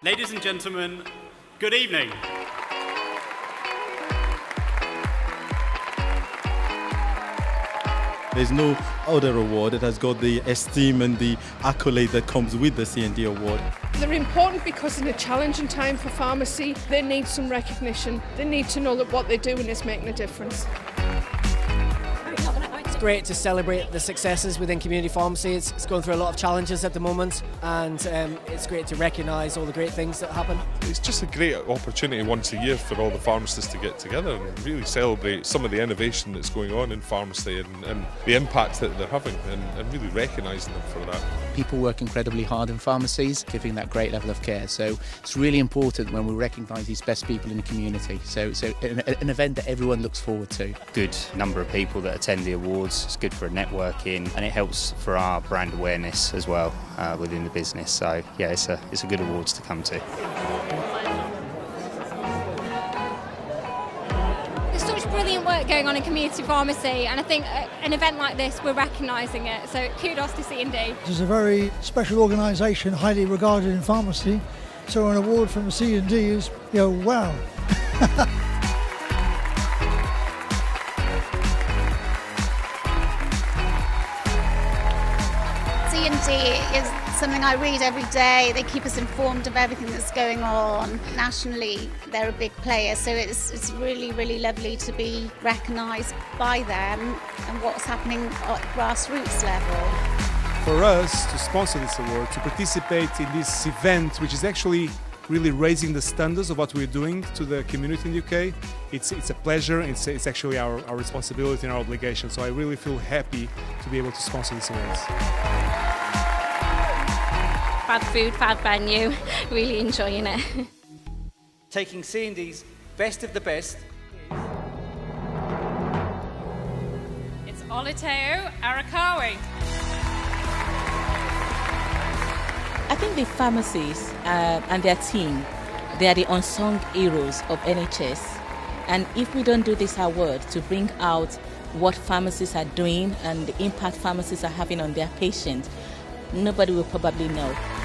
Ladies and gentlemen, good evening. There's no other award that has got the esteem and the accolade that comes with the C&D award. They're important because in a challenging time for pharmacy, they need some recognition. They need to know that what they're doing is making a difference great to celebrate the successes within community pharmacy. It's, it's going through a lot of challenges at the moment, and um, it's great to recognise all the great things that happen. It's just a great opportunity once a year for all the pharmacists to get together and really celebrate some of the innovation that's going on in pharmacy and, and the impact that they're having, and, and really recognising them for that. People work incredibly hard in pharmacies, giving that great level of care. So it's really important when we recognise these best people in the community. So, so an, an event that everyone looks forward to. Good number of people that attend the awards awards. It's good for networking and it helps for our brand awareness as well uh, within the business. So yeah, it's a it's a good awards to come to. There's such brilliant work going on in community pharmacy, and I think uh, an event like this, we're recognising it. So kudos to C&D. This is a very special organisation, highly regarded in pharmacy. So an award from C&D is, you know, wow. is something I read every day. They keep us informed of everything that's going on. Nationally, they're a big player, so it's, it's really, really lovely to be recognised by them and what's happening at grassroots level. For us to sponsor this award, to participate in this event, which is actually really raising the standards of what we're doing to the community in the UK. It's, it's a pleasure, it's, it's actually our, our responsibility and our obligation, so I really feel happy to be able to sponsor this event fab food, fab venue, really enjoying it. Taking C&D's best of the best. It's Olutayo Arikawe. I think the pharmacies uh, and their team, they are the unsung heroes of NHS. And if we don't do this award to bring out what pharmacists are doing and the impact pharmacists are having on their patients, nobody will probably know.